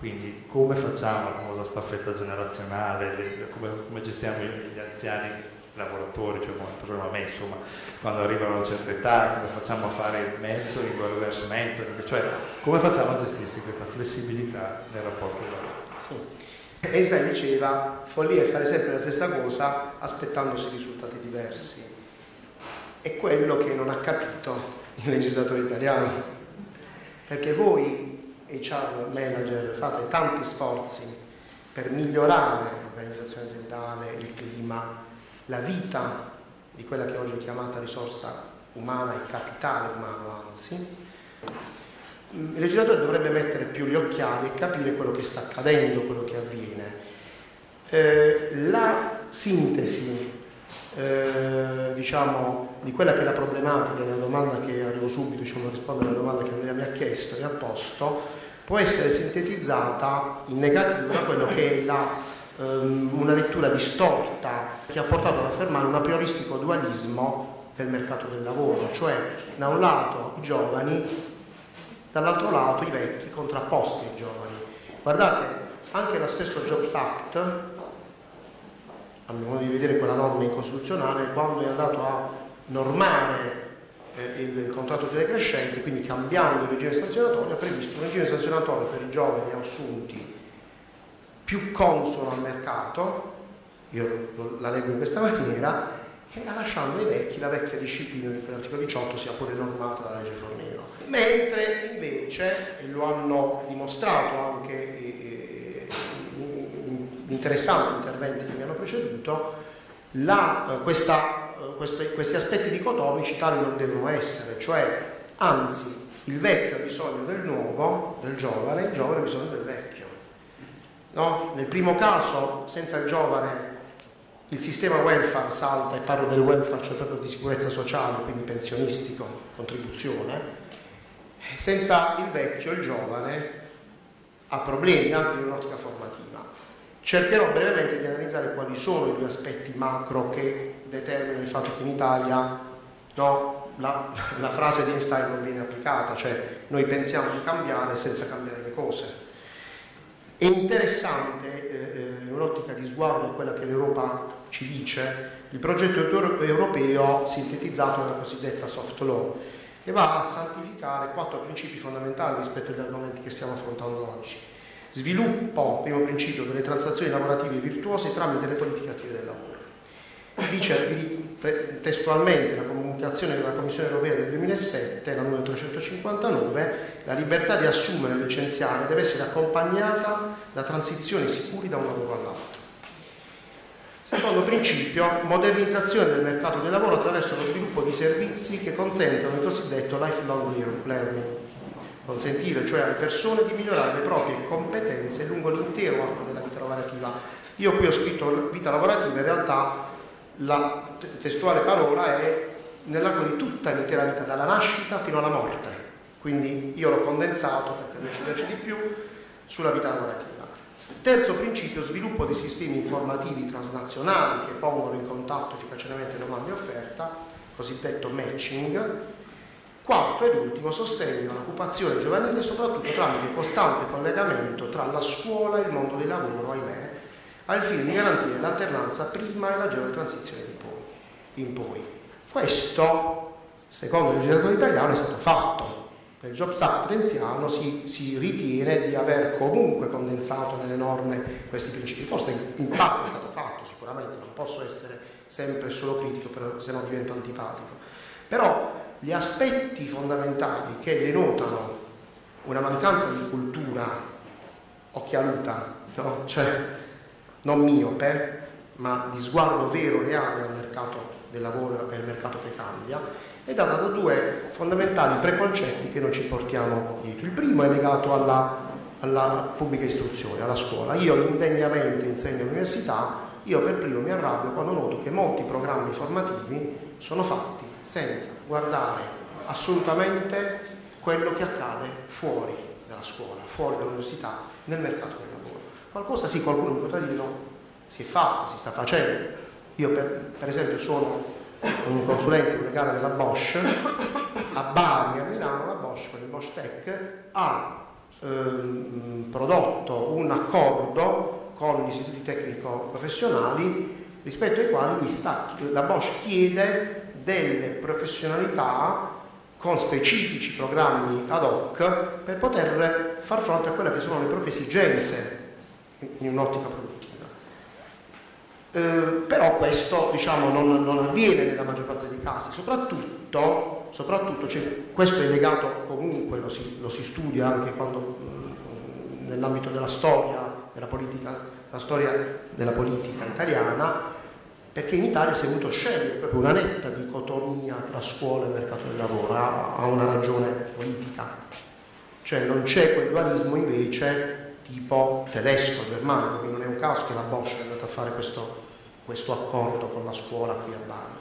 Speaker 1: Quindi come facciamo la famosa staffetta generazionale, come, come gestiamo gli anziani lavoratori, cioè come il problema me, insomma, quando arrivano a una certa età, come facciamo a fare il mentoring o il reverse mentoring, cioè come facciamo a gestirsi questa flessibilità nel rapporto di lavoro.
Speaker 6: Sì. Diceva, follia è fare sempre la stessa cosa aspettandosi risultati diversi è quello che non ha capito il legislatore italiano, perché voi HR manager fate tanti sforzi per migliorare l'organizzazione aziendale, il clima, la vita di quella che oggi è chiamata risorsa umana e capitale umano, anzi. Il legislatore dovrebbe mettere più gli occhiali e capire quello che sta accadendo, quello che avviene. Eh, la sintesi eh, diciamo, di quella che è la problematica della domanda che arrivo subito, diciamo, rispondere alla domanda che Andrea mi ha chiesto e ha posto, può essere sintetizzata in negativo da quello che è la, ehm, una lettura distorta che ha portato ad affermare un a prioristico dualismo del mercato del lavoro, cioè da un lato i giovani, dall'altro lato i vecchi contrapposti ai giovani. Guardate, anche lo stesso Jobs Act a mio modo di vedere, quella norma incostituzionale quando è andato a normare eh, il contratto delle crescenti, quindi cambiando il regime sanzionatorio, ha previsto un regime sanzionatorio per i giovani assunti più consono al mercato, io la leggo in questa maniera, e lasciando ai vecchi la vecchia disciplina di quell'articolo 18 sia pure normata dalla legge Fornero. Mentre invece, e lo hanno dimostrato anche interessanti interventi che mi hanno preceduto, la, questa, questi, questi aspetti dicotomici tali non devono essere, cioè anzi il vecchio ha bisogno del nuovo, del giovane, il giovane ha bisogno del vecchio. No? Nel primo caso, senza il giovane, il sistema welfare salta, e parlo del welfare, cioè proprio di sicurezza sociale, quindi pensionistico, contribuzione, senza il vecchio, il giovane ha problemi anche in un'ottica formativa. Cercherò brevemente di analizzare quali sono i due aspetti macro che determinano il fatto che in Italia no, la, la frase di Einstein non viene applicata, cioè noi pensiamo di cambiare senza cambiare le cose. È interessante, eh, eh, in un'ottica di sguardo a quella che l'Europa ci dice, il progetto europeo sintetizzato nella cosiddetta soft law, che va a santificare quattro principi fondamentali rispetto agli argomenti che stiamo affrontando oggi. Sviluppo, primo principio, delle transazioni lavorative virtuose tramite le politiche attive del lavoro. Dice testualmente la comunicazione della Commissione europea del 2007, la numero 359, la libertà di assumere e licenziare deve essere accompagnata da transizioni sicuri da un lavoro all'altro. Secondo principio, modernizzazione del mercato del lavoro attraverso lo sviluppo di servizi che consentono il cosiddetto lifelong learning, consentire cioè alle persone di migliorare le proprie competenze lungo l'intero arco della vita lavorativa. Io qui ho scritto vita lavorativa, in realtà la testuale parola è nell'arco di tutta l'intera vita, dalla nascita fino alla morte. Quindi io l'ho condensato, per capirci di più, sulla vita lavorativa. Terzo principio, sviluppo di sistemi informativi transnazionali che pongono in contatto efficacemente domanda e offerta, cosiddetto matching. Quarto ed ultimo, sostegno all'occupazione giovanile soprattutto tramite costante collegamento tra la scuola e il mondo del lavoro, ahimè, al fine di garantire l'alternanza prima e la giovane transizione in poi. Questo, secondo il legislatore italiano, è stato fatto del Jobs Act renziano si, si, ritiene di aver comunque condensato nelle norme questi principi. Forse in, parte è stato fatto, sicuramente, non posso essere sempre solo critico, se no divento antipatico. Però gli aspetti fondamentali che denotano una mancanza di cultura occhialuta, no? cioè non miope, ma di sguardo vero, reale al mercato del lavoro e al mercato che cambia, è data da due fondamentali preconcetti che noi ci portiamo dietro. Il primo è legato alla, alla pubblica istruzione, alla scuola. Io indegnamente insegno all'università, io per primo mi arrabbio quando noto che molti programmi formativi sono fatti senza guardare assolutamente quello che accade fuori dalla scuola, fuori dall'università, nel mercato del lavoro. Qualcosa sì, qualcuno mi potrà dire si è fatto, si sta facendo. Io per, per esempio sono un consulente legale della Bosch, a Bari, a Milano, la Bosch con il Bosch Tech ha ehm, prodotto un accordo con gli istituti tecnico professionali rispetto ai quali sta, la Bosch chiede delle professionalità con specifici programmi ad hoc per poter far fronte a quelle che sono le proprie esigenze in un'ottica produttiva. Eh, però questo diciamo, non, non, avviene nella maggior parte dei casi, soprattutto, soprattutto cioè, questo è legato comunque, lo si, lo si studia anche mm, nell'ambito della storia, della politica, la storia della politica italiana, perché in Italia si è voluto scegliere proprio una netta dicotomia tra scuola e mercato del lavoro, ha, una ragione politica, cioè non c'è quel dualismo invece tipo tedesco, germanico, quindi non è un caso che la Bosch è andata a fare questo questo accordo con la scuola qui a Bari.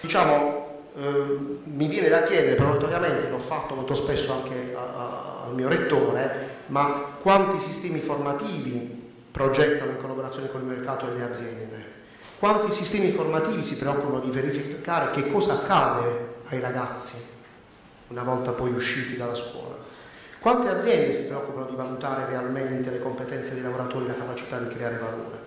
Speaker 6: Diciamo, eh, mi viene da chiedere, probatoriamente l'ho fatto molto spesso anche a, a, al mio rettore, ma quanti sistemi formativi progettano in collaborazione con il mercato e le aziende? Quanti sistemi formativi si preoccupano di verificare che cosa accade ai ragazzi una volta poi usciti dalla scuola? Quante aziende si preoccupano di valutare realmente le competenze dei lavoratori e la capacità di creare valore?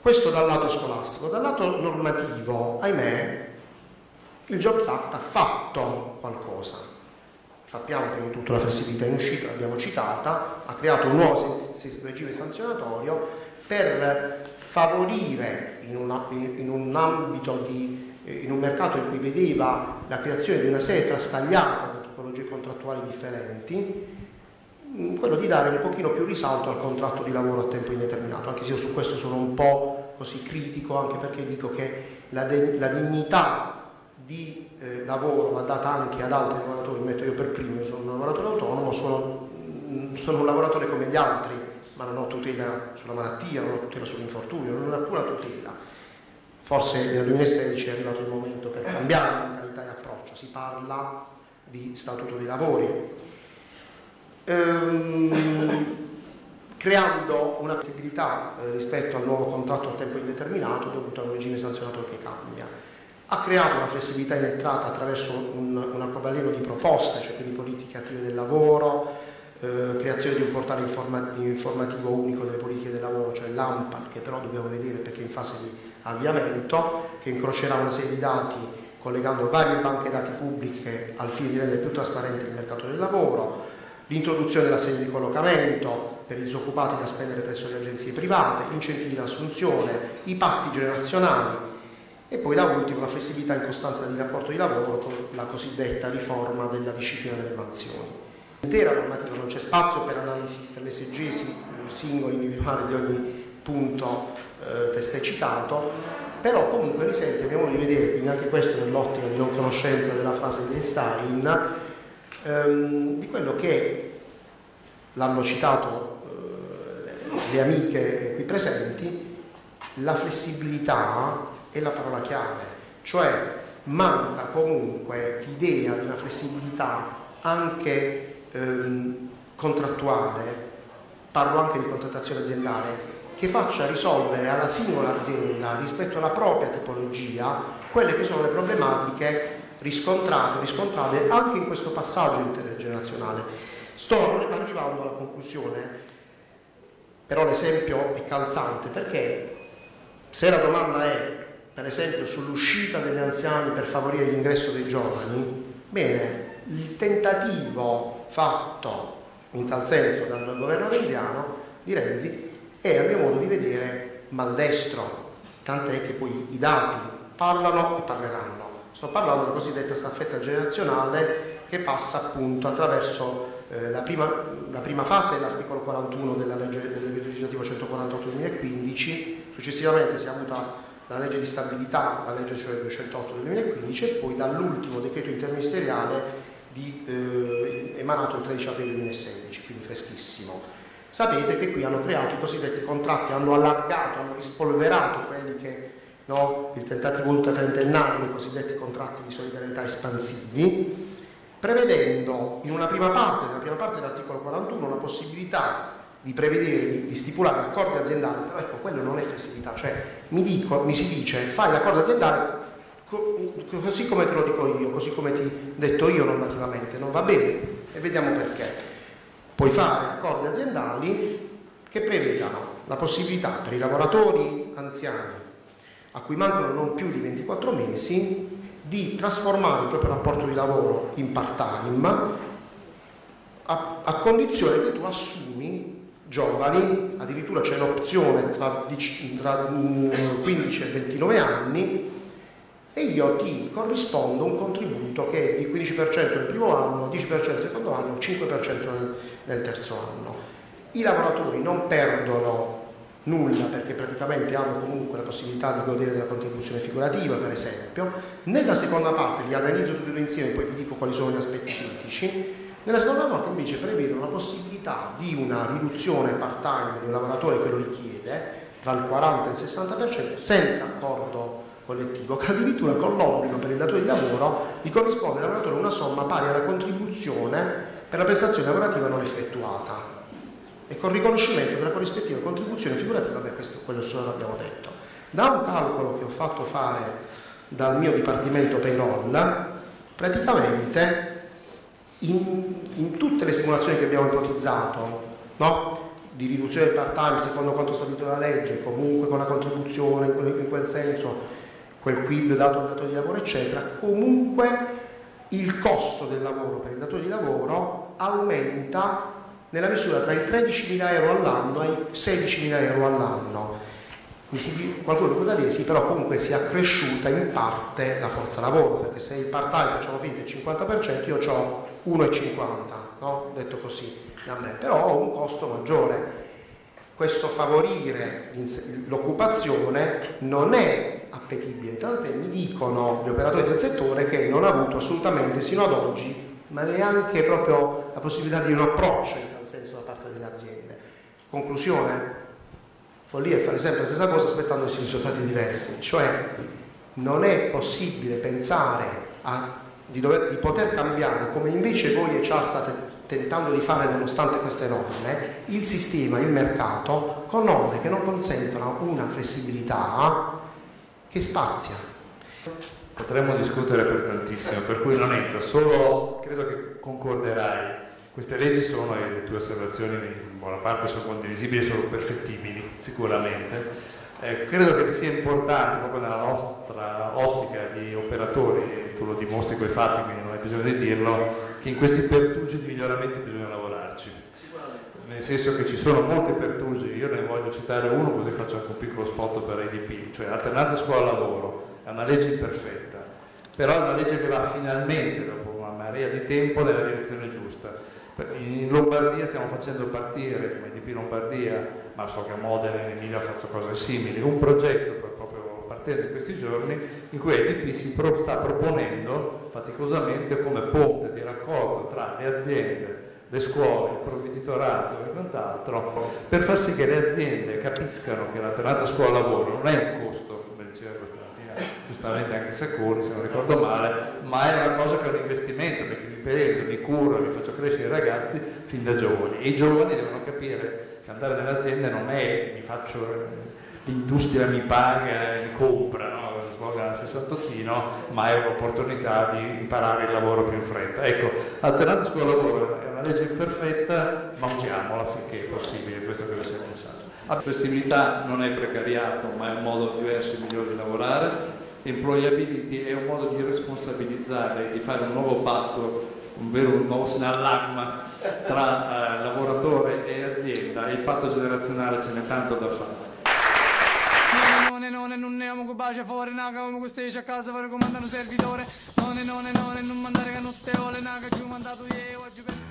Speaker 6: Questo dal lato scolastico. Dal lato normativo, ahimè, il Jobs Act ha fatto qualcosa. Sappiamo prima di tutto la flessibilità in uscita, l'abbiamo citata, ha creato un nuovo regime sanzionatorio per favorire in, una, in, un ambito di, eh, in un mercato in cui vedeva la creazione di una serie frastagliata di tipologie contrattuali differenti, mm, quello di dare un pochino più risalto al contratto di lavoro a tempo indeterminato, anche se io su questo sono un po' così critico, anche perché dico che la, la dignità di eh, lavoro va data anche ad altri lavoratori, metto io per primo, io sono un lavoratore autonomo, sono, mm, sono un lavoratore come gli altri, ma non ho tutela sulla malattia, non ho tutela sull'infortunio, non ho alcuna tutela. Forse nel 2016 è arrivato il momento per cambiare mentalità e approccio, si parla di statuto dei lavori, ehm, creando una flessibilità eh, rispetto al nuovo contratto a tempo indeterminato dovuto a un regime sanzionato che cambia. Ha creato una flessibilità in entrata attraverso un, un arcobaleno di proposte, cioè quindi politiche attive del lavoro, eh, creazione di un portale informativo unico delle politiche del lavoro, cioè l'AMPAL, che però dobbiamo vedere perché è in fase di avviamento, che incrocerà una serie di dati collegando varie banche dati pubbliche al fine di rendere più trasparente il mercato del lavoro, l'introduzione della sede di collocamento per i disoccupati da spendere presso le agenzie private, incentivi all'assunzione, i patti generazionali, e poi da ultimo la flessibilità in costanza di rapporto di lavoro con la cosiddetta riforma della disciplina delle mansioni. Intera normativa, non c'è spazio per analisi, per l'esegesi singolo individuale di ogni punto eh, testé citato, però comunque risente, abbiamo di vedere, quindi anche questo nell'ottica di non conoscenza della frase di Einstein, ehm, di quello che l'hanno citato eh, le amiche qui presenti, la flessibilità è la parola chiave, cioè manca comunque l'idea di una flessibilità anche ehm, contrattuale, parlo anche di contrattazione aziendale, che faccia risolvere alla singola azienda rispetto alla propria tipologia quelle che sono le problematiche riscontrate, riscontrate anche in questo passaggio intergenerazionale. Sto arrivando alla conclusione, però l'esempio è calzante perché se la domanda è per esempio sull'uscita degli anziani per favorire l'ingresso dei giovani, bene, il tentativo fatto in tal senso dal governo renziano di Renzi è a mio modo di vedere maldestro, tant'è che poi i dati parlano e parleranno. Sto parlando della cosiddetta staffetta generazionale che passa appunto attraverso eh, la, prima, la, prima, fase dell'articolo 41 della legge del legislativo 148 2015, successivamente si è avuta la legge di stabilità, la legge cioè 208 del 2015 e poi dall'ultimo decreto interministeriale di, eh, emanato il 13 aprile 2016, quindi freschissimo. Sapete che qui hanno creato i cosiddetti contratti, hanno allargato, hanno rispolverato quelli che no, il tentativo ultra trentennale dei cosiddetti contratti di solidarietà espansivi, prevedendo in una prima parte, nella prima parte dell'articolo 41, la possibilità di prevedere, di, di, stipulare accordi aziendali, però ecco, quello non è flessibilità, cioè mi, dico, mi si dice fai l'accordo aziendale così come te lo dico io, così come ti ho detto io normativamente, non va bene e vediamo perché. Puoi fare accordi aziendali che prevedano la possibilità per i lavoratori anziani a cui mancano non più di 24 mesi di trasformare il proprio rapporto di lavoro in part-time a, a condizione che tu assumi giovani, addirittura c'è l'opzione tra, tra 15 mm, e 29 anni e io ti corrispondo un contributo che è di 15% nel primo anno, 10% nel secondo anno, 5% nel, terzo anno. I lavoratori non perdono nulla perché praticamente hanno comunque la possibilità di godere della contribuzione figurativa per esempio. Nella seconda parte li analizzo tutti insieme e poi vi dico quali sono gli aspetti critici. Nella seconda parte invece prevedono la possibilità di una riduzione part-time di un lavoratore che lo richiede tra il 40 e il 60% senza accordo collettivo, che addirittura con l'obbligo per il datore di lavoro di corrispondere al lavoratore una somma pari alla contribuzione per la prestazione lavorativa non effettuata e con riconoscimento della corrispettiva contribuzione figurativa, beh questo quello solo l'abbiamo detto. Da un calcolo che ho fatto fare dal mio dipartimento payroll, praticamente in, in tutte le simulazioni che abbiamo ipotizzato, no? di riduzione del part time secondo quanto stabilito dalla legge, comunque con la contribuzione in quel senso, quel quid dato al datore di lavoro eccetera, comunque il costo del lavoro per il datore di lavoro aumenta nella misura tra i 13.000 euro all'anno e i 16.000 euro all'anno. Qualcuno potrà dire sì, però comunque si è accresciuta in parte la forza lavoro, perché se il part time facciamo finta il 50%, io ho 1,50, no? detto così però ho un costo maggiore. Questo favorire l'occupazione non è appetibile, tant'è mi dicono gli operatori del settore che non ha avuto assolutamente sino ad oggi, ma neanche proprio la possibilità di un approccio in tal senso da parte delle aziende. Conclusione, follia è fare sempre la stessa cosa aspettandosi risultati diversi, cioè non è possibile pensare a, di, dover, di poter cambiare come invece voi e già state tentando di fare nonostante queste norme, il sistema, il mercato, con norme che non consentono una flessibilità che spazia.
Speaker 1: Potremmo discutere per tantissimo, per cui non entro, solo credo che concorderai. Queste leggi sono, e le tue osservazioni in buona parte sono condivisibili, sono perfettibili sicuramente. Eh, credo che sia importante proprio nella nostra ottica di operatori, e tu lo dimostri con i fatti, quindi non hai bisogno di dirlo, che in questi pertugi di miglioramento bisogna lavorarci. Nel senso che ci sono molti pertugi, io ne voglio citare uno così faccio anche un piccolo spot per IDP, cioè alternanza scuola-lavoro, è una legge imperfetta, però è una legge che va finalmente, dopo una marea di tempo, nella direzione giusta. In Lombardia stiamo facendo partire, come IDP Lombardia, ma so che a Modena e in Emilia faccio cose simili, un progetto per partendo in questi giorni in cui ADP si pro, sta proponendo faticosamente come ponte di raccordo tra le aziende, le scuole, il provveditorato e quant'altro per far sì che le aziende capiscano che l'alternanza scuola-lavoro non è un costo, come diceva questa mattina giustamente anche Sacconi se non ricordo male, ma è una cosa che è un investimento perché mi prendo, mi curo, mi faccio crescere i ragazzi fin da giovani e i giovani devono capire che andare nelle aziende non è mi faccio l'industria mi paga mi compra, no? Slogan sessantottino, ma è un'opportunità di imparare il lavoro più in fretta. Ecco, alternanza scuola-lavoro è una legge imperfetta, ma usiamola finché è possibile, questo credo sia il messaggio. La flessibilità non è precariato, ma è un modo diverso e migliore di lavorare. Employability è un modo di responsabilizzare, di fare un nuovo patto, un vero un nuovo sinallagma tra eh, lavoratore e azienda e il patto generazionale ce n'è tanto da fare non non ne amo che bacia fuori naga come queste a casa per comandare un servitore. Non è non è non è non mandare che notte ore naga giù mandato io oggi per